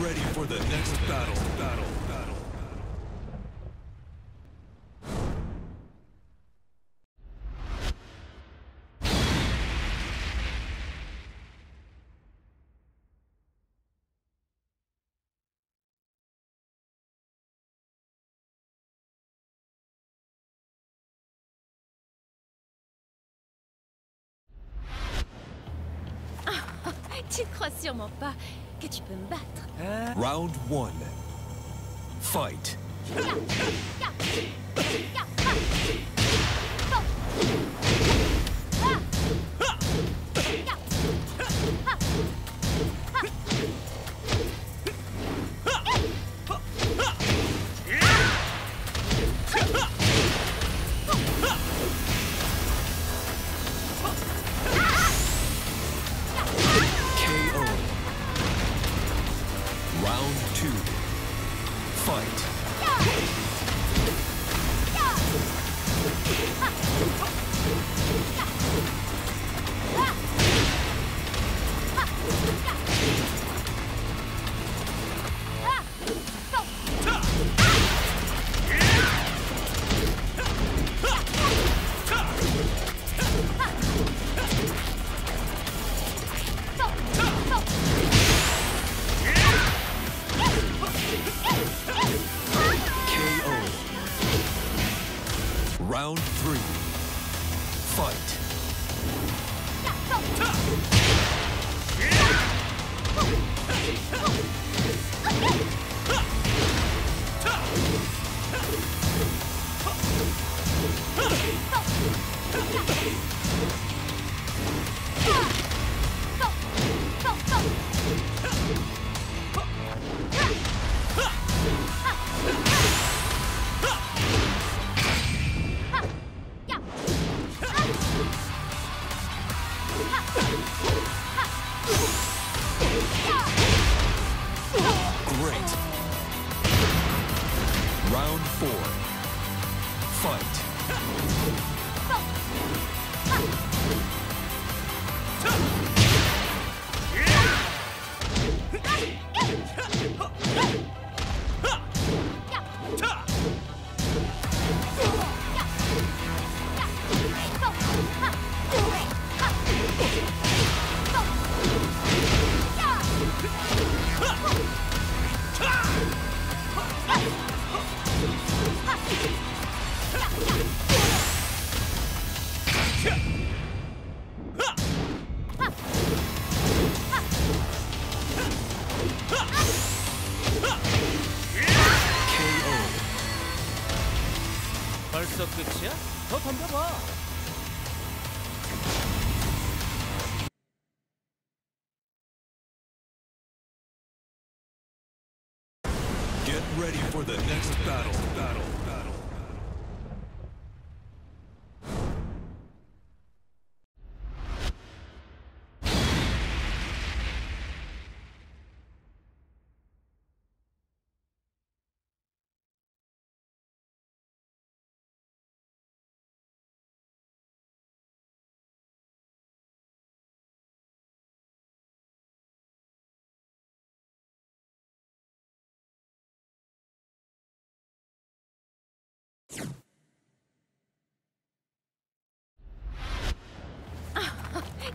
ready for the next battle. Battle. Battle. Tu crois sûrement pas que tu peux me battre. Round one. Fight. Round three. Fight. Great. Round four. Fight. 벌써 끝이야? 더 덤벼봐.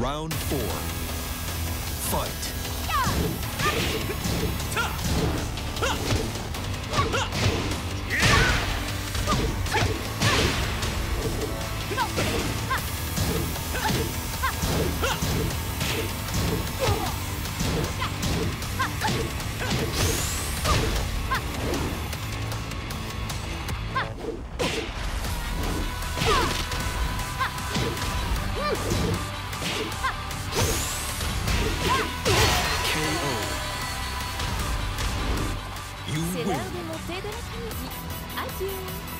Round four. Fight. Oh! ジラーセドラキージアデュー